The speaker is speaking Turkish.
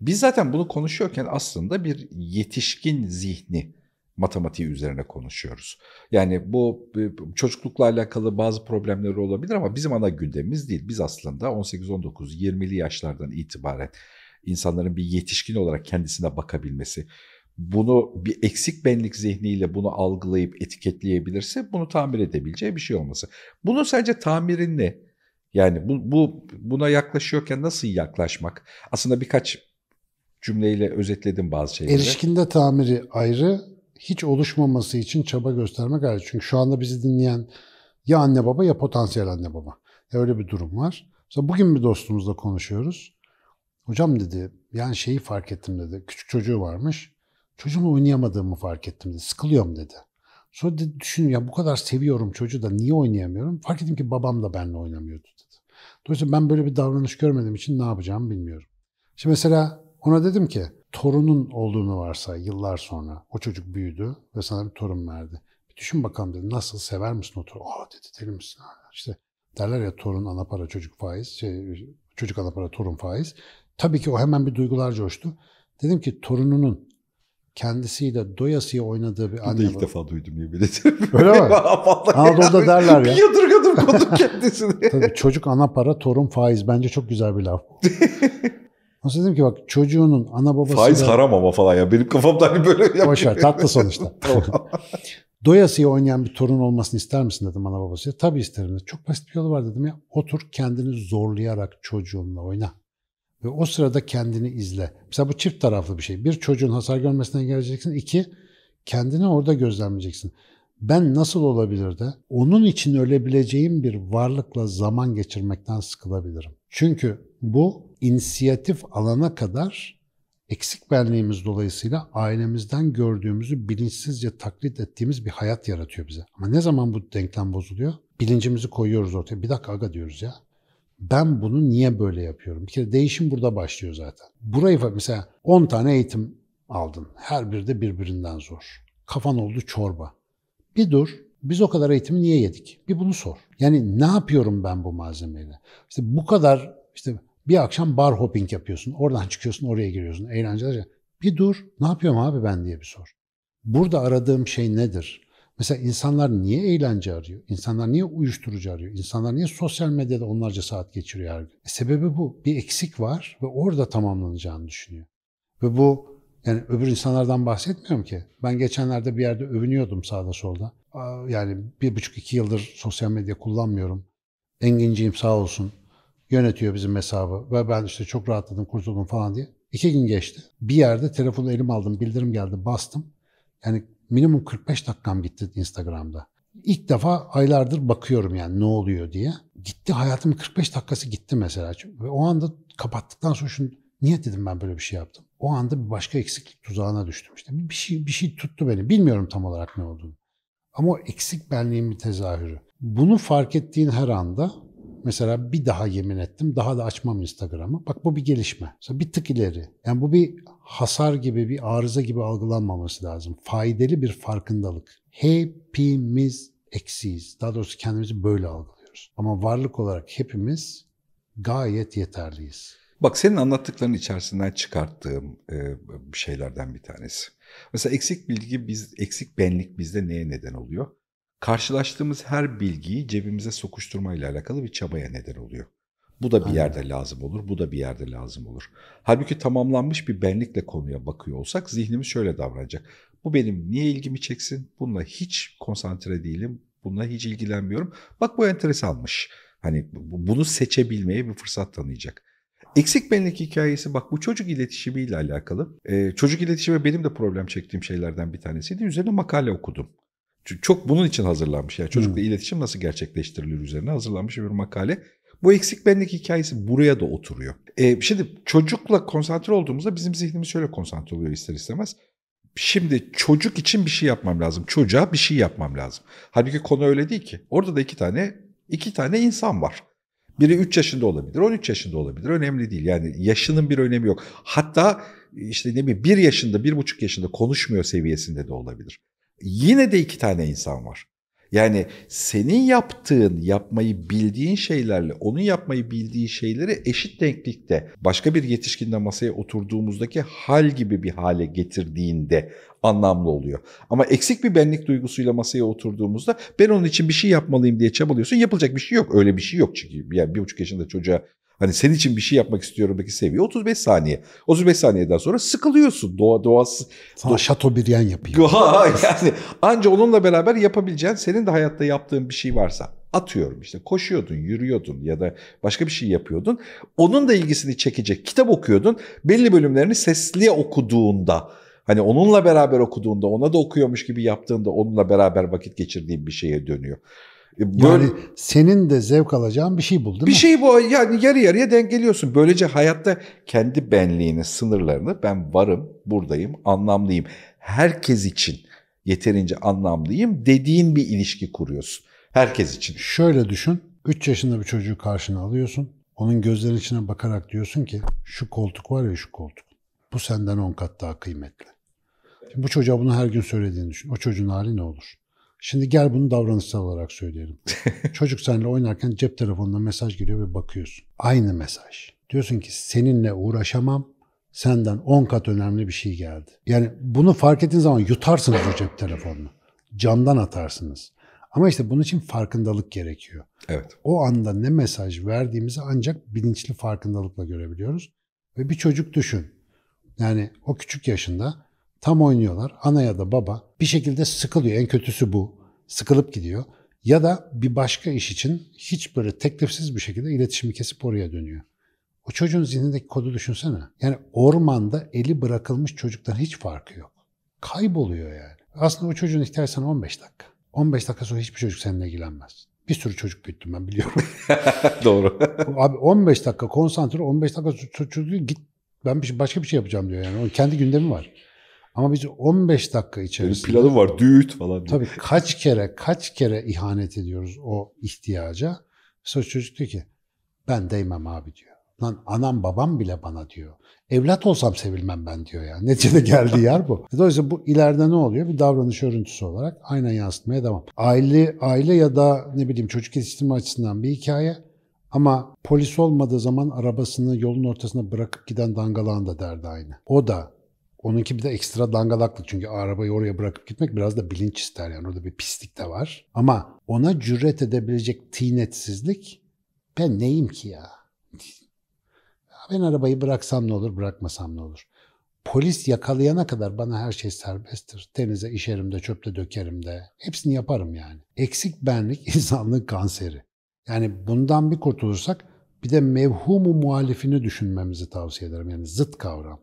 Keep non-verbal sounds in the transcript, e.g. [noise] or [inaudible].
Biz zaten bunu konuşuyorken aslında bir yetişkin zihni matematiği üzerine konuşuyoruz. Yani bu çocuklukla alakalı bazı problemleri olabilir ama bizim ana gündemimiz değil. Biz aslında 18, 19, 20'li yaşlardan itibaren insanların bir yetişkin olarak kendisine bakabilmesi, bunu bir eksik benlik zihniyle bunu algılayıp etiketleyebilirse bunu tamir edebileceği bir şey olması. Bunun sadece tamirin ne? Yani bu, bu buna yaklaşıyorken nasıl yaklaşmak? Aslında birkaç cümleyle özetledim bazı şeyleri. Erişkinde tamiri ayrı, hiç oluşmaması için çaba göstermek ayrı. Çünkü şu anda bizi dinleyen ya anne baba ya potansiyel anne baba. Ya öyle bir durum var. Mesela bugün bir dostumuzla konuşuyoruz. Hocam dedi yani şeyi fark ettim dedi. Küçük çocuğu varmış. Çocuğumla oynayamadığımı fark ettim dedi. Sıkılıyorum dedi. Sonra dedi, düşünün ya bu kadar seviyorum çocuğu da niye oynayamıyorum? Fark ettim ki babam da benimle oynamıyordu dedi. Dolayısıyla ben böyle bir davranış görmediğim için ne yapacağımı bilmiyorum. Şimdi mesela ona dedim ki torunun olduğunu varsa yıllar sonra o çocuk büyüdü ve sana bir torun verdi. Bir düşün bakalım dedi nasıl sever misin o torun? Aa dedi deli misin? İşte derler ya torun ana para çocuk faiz, şey, çocuk ana para torun faiz. Tabii ki o hemen bir duygular coştu. Dedim ki torununun kendisiyle doyasıya oynadığı bir anne. Bu da ilk defa duydum yemin ederim. [laughs] Öyle mi? [laughs] Anadolu'da derler ya. Bir yadırgadım konu kendisini. [laughs] Tabii çocuk ana para, torun faiz. Bence çok güzel bir laf. Nasıl dedim ki bak çocuğunun ana babası... Faiz haram ama falan ya. Benim kafamda hani böyle yapıyor. Boşver tatlı sonuçta. [laughs] [laughs] Doyasıya oynayan bir torun olmasını ister misin dedim ana babasıya. Tabii isterim dedi. Çok basit bir yolu var dedim ya. Otur kendini zorlayarak çocuğunla oyna. Ve o sırada kendini izle. Mesela bu çift taraflı bir şey. Bir çocuğun hasar görmesine engelleyeceksin. İki, kendini orada gözlemleyeceksin. Ben nasıl olabilir de onun için ölebileceğim bir varlıkla zaman geçirmekten sıkılabilirim. Çünkü bu inisiyatif alana kadar eksik benliğimiz dolayısıyla ailemizden gördüğümüzü bilinçsizce taklit ettiğimiz bir hayat yaratıyor bize. Ama ne zaman bu denklem bozuluyor? Bilincimizi koyuyoruz ortaya. Bir dakika aga diyoruz ya ben bunu niye böyle yapıyorum? Bir kere değişim burada başlıyor zaten. Burayı mesela 10 tane eğitim aldın. Her biri de birbirinden zor. Kafan oldu çorba. Bir dur. Biz o kadar eğitimi niye yedik? Bir bunu sor. Yani ne yapıyorum ben bu malzemeyle? İşte bu kadar işte bir akşam bar hopping yapıyorsun. Oradan çıkıyorsun oraya giriyorsun. Eğlenceler. Bir dur. Ne yapıyorum abi ben diye bir sor. Burada aradığım şey nedir? Mesela insanlar niye eğlence arıyor? İnsanlar niye uyuşturucu arıyor? İnsanlar niye sosyal medyada onlarca saat geçiriyor her gün? E sebebi bu. Bir eksik var ve orada tamamlanacağını düşünüyor. Ve bu yani öbür insanlardan bahsetmiyorum ki. Ben geçenlerde bir yerde övünüyordum sağda solda. Yani bir buçuk iki yıldır sosyal medya kullanmıyorum. Enginciyim sağ olsun. Yönetiyor bizim hesabı ve ben işte çok rahatladım, kurtuldum falan diye. İki gün geçti. Bir yerde telefonu elim aldım, bildirim geldi, bastım. Yani minimum 45 dakikam gitti Instagram'da. İlk defa aylardır bakıyorum yani ne oluyor diye. Gitti hayatımın 45 dakikası gitti mesela. Ve o anda kapattıktan sonra şunu niye dedim ben böyle bir şey yaptım. O anda bir başka eksiklik tuzağına düştüm işte. Bir şey, bir şey tuttu beni. Bilmiyorum tam olarak ne olduğunu. Ama o eksik benliğin bir tezahürü. Bunu fark ettiğin her anda Mesela bir daha yemin ettim. Daha da açmam Instagram'ı. Bak bu bir gelişme. Mesela bir tık ileri. Yani bu bir hasar gibi, bir arıza gibi algılanmaması lazım. Faydalı bir farkındalık. Hepimiz eksiyiz. Daha doğrusu kendimizi böyle algılıyoruz. Ama varlık olarak hepimiz gayet yeterliyiz. Bak senin anlattıkların içerisinden çıkarttığım e, şeylerden bir tanesi. Mesela eksik bilgi, biz eksik benlik bizde neye neden oluyor? Karşılaştığımız her bilgiyi cebimize sokuşturmayla alakalı bir çabaya neden oluyor. Bu da bir yerde lazım olur, bu da bir yerde lazım olur. Halbuki tamamlanmış bir benlikle konuya bakıyor olsak zihnimiz şöyle davranacak. Bu benim niye ilgimi çeksin? Bununla hiç konsantre değilim, bununla hiç ilgilenmiyorum. Bak bu enteresanmış. Hani bunu seçebilmeye bir fırsat tanıyacak. Eksik benlik hikayesi bak bu çocuk iletişimiyle alakalı. Ee, çocuk iletişimi benim de problem çektiğim şeylerden bir tanesiydi. Üzerine makale okudum. Çok bunun için hazırlanmış. Yani çocukla hmm. iletişim nasıl gerçekleştirilir üzerine hazırlanmış bir makale. Bu eksik benlik hikayesi buraya da oturuyor. Ee, şimdi çocukla konsantre olduğumuzda bizim zihnimiz şöyle konsantre oluyor ister istemez. Şimdi çocuk için bir şey yapmam lazım. Çocuğa bir şey yapmam lazım. Halbuki konu öyle değil ki. Orada da iki tane iki tane insan var. Biri 3 yaşında olabilir, 13 yaşında olabilir. Önemli değil. Yani yaşının bir önemi yok. Hatta işte ne bileyim 1 yaşında, 1,5 yaşında konuşmuyor seviyesinde de olabilir. Yine de iki tane insan var. Yani senin yaptığın, yapmayı bildiğin şeylerle onun yapmayı bildiği şeyleri eşit denklikte başka bir yetişkinle masaya oturduğumuzdaki hal gibi bir hale getirdiğinde anlamlı oluyor. Ama eksik bir benlik duygusuyla masaya oturduğumuzda ben onun için bir şey yapmalıyım diye çabalıyorsun. Yapılacak bir şey yok. Öyle bir şey yok çünkü. Yani bir buçuk yaşında çocuğa Hani senin için bir şey yapmak istiyorumdaki seviye 35 saniye. 35 saniyeden sonra sıkılıyorsun. Doğa doğası. Sana do- şatobiryen yapıyor. [laughs] yani anca onunla beraber yapabileceğin senin de hayatta yaptığın bir şey varsa atıyorum işte koşuyordun, yürüyordun ya da başka bir şey yapıyordun. Onun da ilgisini çekecek kitap okuyordun. Belli bölümlerini sesli okuduğunda Hani onunla beraber okuduğunda, ona da okuyormuş gibi yaptığında onunla beraber vakit geçirdiğin bir şeye dönüyor. E, böyle, yani senin de zevk alacağın bir şey buldun. Bir şey bu yani yarı yarıya denk geliyorsun. Böylece hayatta kendi benliğini, sınırlarını ben varım, buradayım, anlamlıyım. Herkes için yeterince anlamlıyım dediğin bir ilişki kuruyorsun. Herkes için. Şöyle düşün. 3 yaşında bir çocuğu karşına alıyorsun. Onun gözlerinin içine bakarak diyorsun ki şu koltuk var ya şu koltuk. Bu senden 10 kat daha kıymetli. Şimdi bu çocuğa bunu her gün söylediğini düşün. O çocuğun hali ne olur? Şimdi gel bunu davranışsal olarak söyleyelim. [laughs] Çocuk seninle oynarken cep telefonuna mesaj geliyor ve bakıyorsun. Aynı mesaj. Diyorsun ki seninle uğraşamam, senden 10 kat önemli bir şey geldi. Yani bunu fark ettiğin zaman yutarsınız o cep telefonunu. Camdan atarsınız. Ama işte bunun için farkındalık gerekiyor. Evet. O anda ne mesaj verdiğimizi ancak bilinçli farkındalıkla görebiliyoruz. Ve bir çocuk düşün. Yani o küçük yaşında Tam oynuyorlar. Ana ya da baba bir şekilde sıkılıyor. En kötüsü bu. Sıkılıp gidiyor. Ya da bir başka iş için hiç böyle teklifsiz bir şekilde iletişimi kesip oraya dönüyor. O çocuğun zihnindeki kodu düşünsene. Yani ormanda eli bırakılmış çocuktan hiç farkı yok. Kayboluyor yani. Aslında o çocuğun ihtiyacı sana 15 dakika. 15 dakika sonra hiçbir çocuk seninle ilgilenmez. Bir sürü çocuk büyüttüm ben biliyorum. [laughs] Doğru. [laughs] Abi 15 dakika konsantre 15 dakika çocuk git ben şey, başka bir şey yapacağım diyor yani. Onun kendi gündemi var. Ama biz 15 dakika içerisinde... Benim planım var, düğüt falan. Diyor. Tabii kaç kere, kaç kere ihanet ediyoruz o ihtiyaca. Sonra çocuk diyor ki, ben değmem abi diyor. Lan anam babam bile bana diyor. Evlat olsam sevilmem ben diyor ya. Neticede geldiği yer bu. [laughs] Dolayısıyla bu ileride ne oluyor? Bir davranış örüntüsü olarak aynen yansıtmaya devam. Aile, aile ya da ne bileyim çocuk yetiştirme açısından bir hikaye. Ama polis olmadığı zaman arabasını yolun ortasına bırakıp giden dangalağın da derdi aynı. O da Onunki bir de ekstra dangalaklık çünkü arabayı oraya bırakıp gitmek biraz da bilinç ister yani orada bir pislik de var. Ama ona cüret edebilecek tinetsizlik ben neyim ki ya? Ben arabayı bıraksam ne olur bırakmasam ne olur? Polis yakalayana kadar bana her şey serbesttir. Denize işerim de çöpte dökerim de. Hepsini yaparım yani. Eksik benlik [laughs] insanlığın kanseri. Yani bundan bir kurtulursak bir de mevhumu muhalifini düşünmemizi tavsiye ederim. Yani zıt kavram.